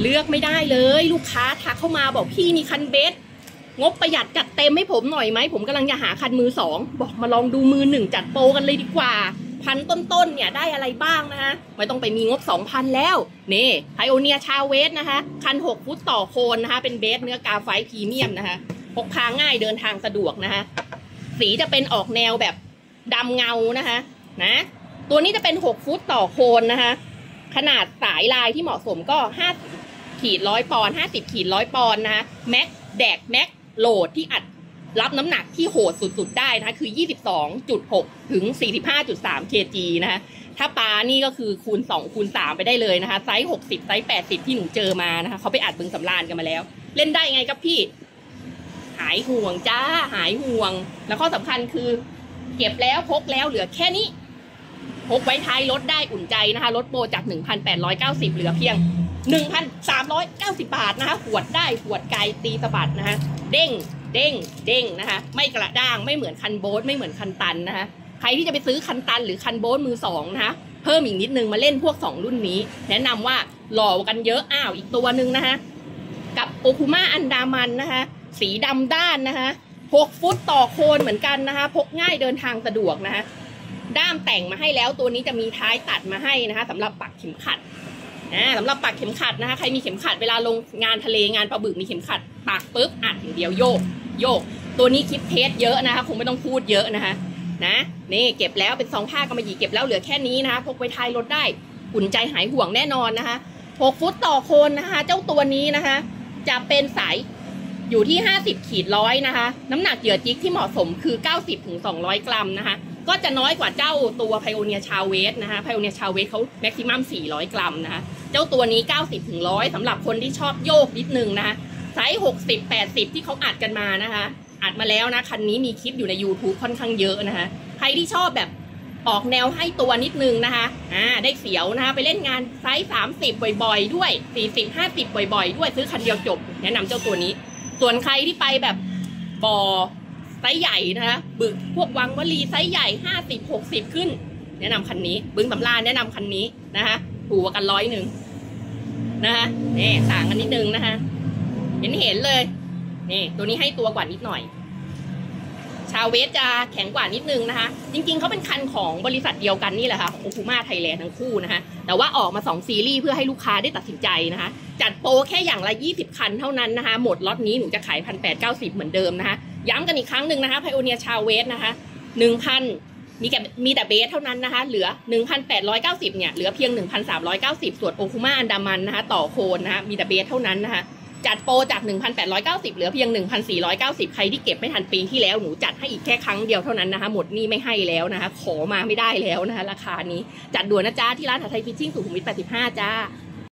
เลือกไม่ได้เลย ลูกค้าทักเข้ามาบอกพี่มีคันเบสงบประหยัดจัดเต็มให้ผมหน่อยไหม ผมกำลังจะหาคันมือสองบอกมาลองดูมือหนึ่งจัดโปรกันเลยดีกว่าพันต้นๆเนี่ยได้อะไรบ้างนะคะไม่ต้องไปมีงบ 2,000 แล้ว นี่ไพโอเนียชาเวสนะคะ คัน 6 ฟุตต่อโคนนะคะ เป็นเบสเนื้อกาไฟพรีเมียมนะคะพกพาง่ายเดินทางสะดวกนะคะ สีจะเป็นออกแนวแบบดำเงานะคะนะตัวนี้จะเป็น 6 ฟุตต่อโคนนะคะ ขนาดสายลายที่เหมาะสมก็ 5 ขีดร้อยปอนด์50ขีดร้อยปอนด์นะคะ max drag max load ที่อัดรับน้ำหนักที่โหดสุดๆได้นะคะคือ 22.6 ถึง 45.3 kg นะคะถ้าปลานี่ก็คือคูณ 2 คูณ 3 ไปได้เลยนะคะ ไซส์ 60 ไซส์ 80 ที่หนูเจอมานะคะเขาไปอัดบึงสำราญกันมาแล้ว เล่นได้ไงครับพี่ หายห่วงจ้า หายห่วง แล้วข้อสำคัญคือ เก็บแล้วพกแล้วเหลือแค่นี้ พกไว้ท้ายรถได้อุ่นใจนะคะลดโปรจาก 1,890 เหลือเพียง 1,390 บาทนะคะขวดได้ขวดไกลตีสะบัดนะคะเด้งเด้งเด้งนะคะไม่กระด้างไม่เหมือนคันโบ๊ทไม่เหมือนคันตันนะคะใครที่จะไปซื้อคันตันหรือคันโบ๊ทมือสองนะคะเพิ่มอีกนิดนึงมาเล่นพวก 2 รุ่นนี้ แนะนำว่าหล่อกันเยอะอ้าวอีกตัวหนึ่งนะคะกับโอคุมาอันดามันนะคะสีดำด้านนะคะ6ฟุตต่อโคนเหมือนกันนะคะพกง่ายเดินทางสะดวกนะคะด้ามแต่งมาให้แล้วตัวนี้จะมีท้ายตัดมาให้นะคะสำหรับปักเข็มขัด อ่าสำหรับปักเข็มขัดนะคะ ใครมีเข็มขัดเวลาลงงานทะเลงานปลาบึกมีเข็มขัดปักปุ๊บอัดอย่างเดียวโยก โยก ตัวนี้คิดเทสเยอะนะคะ คงไม่ต้องพูดเยอะนะคะ นะ นี่เก็บแล้วเป็นซองผ้ากำมะหยี่เก็บแล้วเหลือแค่นี้นะคะ พกไปท้ายรถได้อุ่นใจหายห่วงแน่นอนนะคะ6ฟุตต่อโคนนะคะ เจ้าตัวนี้นะคะ จะเป็นสายอยู่ที่ 50ขีดร้อยนะคะ น้ำหนักเหยื่อ jig ที่เหมาะสมคือ 90ถึง200 กรัมนะคะ ก็จะน้อยกว่าเจ้าตัว Pioneer ชาเวสนะคะ Pioneer ชาเวสเขา maximum 400 กรัมนะคะ เจ้าตัวนี้ 90ถึง100สำหรับคนที่ชอบโยกนิดนึงนะคะไซส์ 60 80 ที่เขาอัดกันมานะคะ อัดมาแล้วนะ คันนี้มีคลิปอยู่ใน YouTube ค่อนข้างเยอะนะคะ ใครที่ชอบแบบออกแนวให้ตัวนิดนึงนะคะ อ่า ได้เสียวนะคะ ไปเล่นงานไซส์ 30 บ่อยๆ ด้วย 40 50 บ่อยๆ ด้วย ซื้อคันเดียวจบ แนะนำเจ้าตัวนี้ ส่วนใครที่ไปแบบบ่อ ไซส์ใหญ่นะคะบึกพวกวังวลีไซส์ใหญ่50 60ขึ้น แนะนำคันนี้ บึงสำราญแนะนำคันนี้นะคะถูกกันร้อยหนึ่งนะคะนี่ต่างกันนิดนึงนะคะเห็นเห็นเลยนี่ตัวนี้ให้ตัวกว่านิดหน่อย ชาวเวสจะแข็งกว่านิดนึงนะคะ จริงๆเขาเป็นคันของบริษัทเดียวกันนี่แหละค่ะ Okuma Thailand ทั้งคู่นะคะ แต่ว่าออกมา 2 ซีรีส์เพื่อให้ลูกค้าได้ตัดสินใจนะคะ จัดโปรแค่อย่างละ 20 คันเท่านั้นนะคะ หมดล็อตนี้หนูจะขาย 1,890 เหมือนเดิมนะคะ ย้ำกันอีกครั้งหนึ่งนะคะ Pioneer ชาวเวสนะคะ1,000มีแต่มีแต่ bait เท่านั้นนะคะ เหลือ 1,890 เนี่ย เหลือเพียง 1,390 ส่วน Okuma อันดามันนะคะ ต่อโคนนะคะ มีแต่ bait เท่านั้นนะคะ จัดโปรจาก 1,890 เหลือเพียง 1,490 ใครที่เก็บไม่ทันปีที่แล้ว หนูจัดให้อีกแค่ครั้งเดียวเท่านั้นนะคะ หมดนี่ไม่ให้แล้วนะคะ ขอมาไม่ได้แล้วนะคะ ราคานี้ จัดด่วนนะจ๊ะที่ร้านถัดไทยฟิชชิ่งสุขุมวิท85 จ้า